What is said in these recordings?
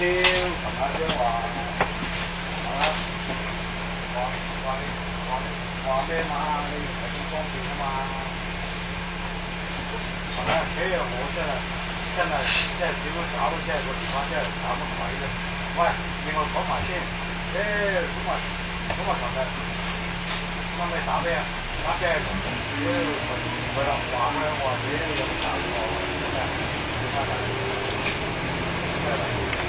又話取消，琴晚先話係嘛？話話你話話咩嘛？你唔係咁方便啊嘛？係咪？呢樣我真係真係真係點樣搞咧？真係個電話真係搞乜鬼啫？喂，另外講埋先，誒咁話咁啊琴日啱你打咩啊？打機，屌佢啦話咩？我話屌你有冇搞錯？真係點解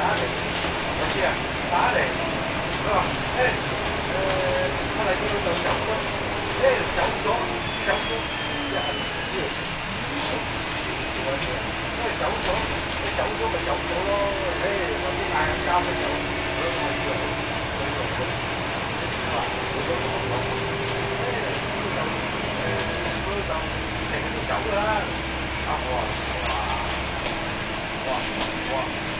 打嚟，我知啊，打嚟。佢話誒誒，我嚟呢度走咗，誒走咗，走咗，即係呢條線，好，少少啲，因為走咗，你走咗咪走咗咯，誒，我知嗌人交咪走，所以我以為佢做咗，係嘛，做咗同我講。就成日都走啦。啊，我話我話我話我話我話咁樣，誒，都要話俾我聽啦。誒，都成日都唔話，我知其實我話我咗，喂，佢佢佢忙碌佢急，有時候我哋知道嘅，喂，你都同思想啊，你有你翻去，喂。咁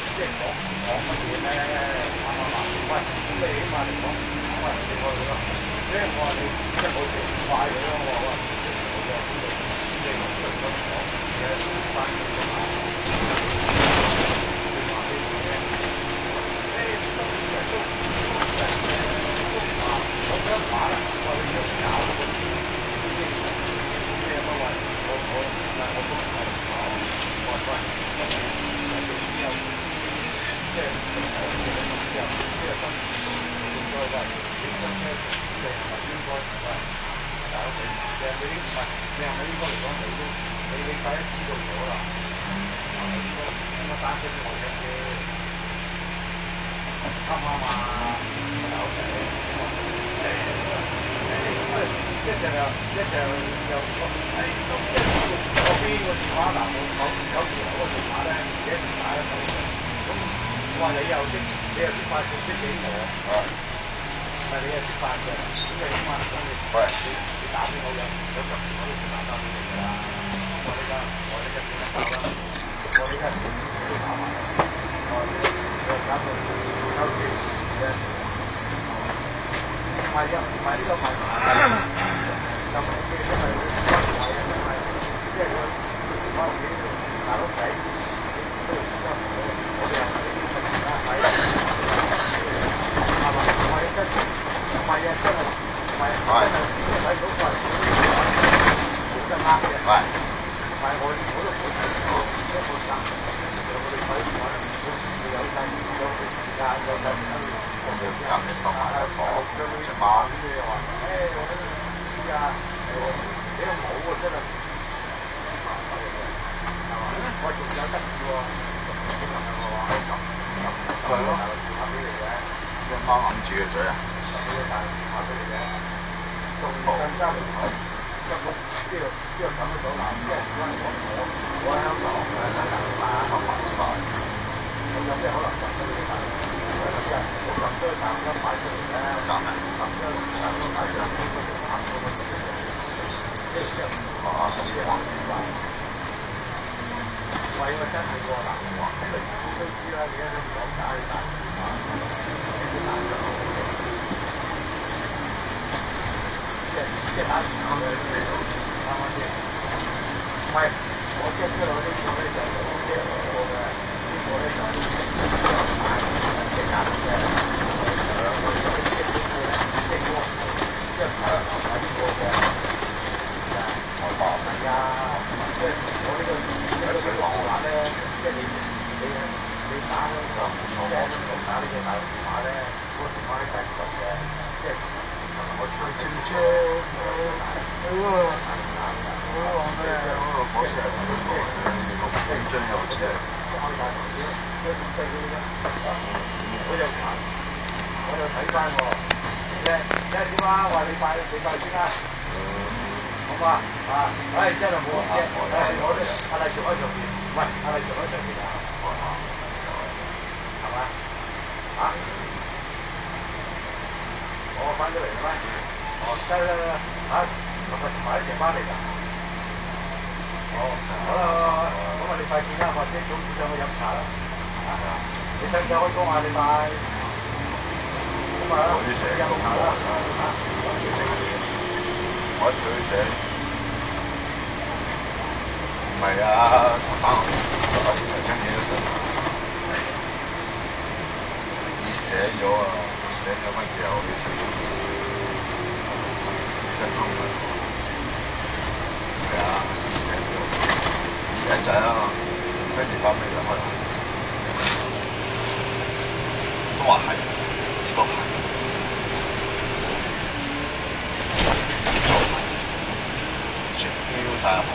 即係講講乜嘢咧？啱唔啱？喂，咁你起碼嚟講講埋少開佢啦。即係我話你即係好似快咗咯，我話喂，我話邊度邊度私人咁講，而家翻工㗎嘛，你話俾我聽，誒都成日都都成日都話我想買啦，我話你要搞嗰啲咩乜話，我我但係我都唔係講。喂，喂，我哋之後即係我哋之後呢個新應該喂你新車你係咪應該喂大佬你其實你唔係你係咪應該嚟講你都你你快啲知道咗啦，係咪應該應該單聲我聲啫，啱唔啱啊？大佬仔，誒誒咁啊一隻又一隻又誒都即係。嗰邊個電話嗱，我九九條嗰個電話咧，幾唔打得話你又識，你又識發信息俾我，係唔係你又識發嘅。咁你起碼嚟講，你你你打俾我有有及時我都會打翻俾你㗎啦。我呢家我呢家點得到啦？我呢家識打埋啦。我呢我搞到搞幾時咧？唔係啊，唔係呢個問題，就係因為關係啊，因為。即係佢翻屋企大佬仔，你十万一个将啲只马猫，啲嘢话，诶我都唔知㗎，诶你又冇喎真系。我仲有得意喎，啲朋友话可以揿 揿揿个大陆电话俾你嘅，只猫揞住个嘴啊！揿个大陆电话俾你嘅，仲更加唔同。根本呢度呢度揿得到嗱，即系事关我我我喺香港诶喺大陆买下买晒，咁有 咩可能撳到你大陸？可能即係我撳咗去大陸一買出嚟咧，夾咩？撳咗大陸買咗，應該就啱咗嗰種嘅，即係即係啊，咁即係講話。喂，我真係喎，嗱，哇，咁你都知啦，而家。都講晒大啊，啲大咗，即係即係打電話嘅，啱唔啱先？唔係，我即係知道呢個咧就係老師我嘅，呢個咧就係買即係打嘅，兩個呢個即係呢個，即係嗰個即係買買呢個嘅，我講係啊，即係我呢個。有水流話咧，即係你你你你打嗰個即係咁樣打呢隻大陸電話咧，嗰個電話咧繼續嘅，即係我吹吹車，嗰個嗰個咩？嗰個火車係咁樣嘅，認真有車。開曬頭先，一咁低嗰啲咧，我就查，我就睇翻喎，咧即係點啊？話你拜你拜先啊！好嘛？啊，唉，真係冇意思，唉，我哋阿麗做喺上邊，喂，阿麗做喺上邊啊，係嘛？啊？我翻咗嚟啦咩？哦，得得得，啊，我快快啲成班嚟㗎。哦，好啦好啦，咁啊，你快見啦，或者早啲上去飲茶啦。啊，你使唔使開工啊？你快。咁啊，我啲寫飲工茶啦。啊，我佢寫唔係啊，同班十八年前經嘢都想已寫咗啊，寫咗乜嘢我都寫咗，真係係啊，寫咗而家就係啊，跟住後尾就開都話係，呢個係。全飆晒紅，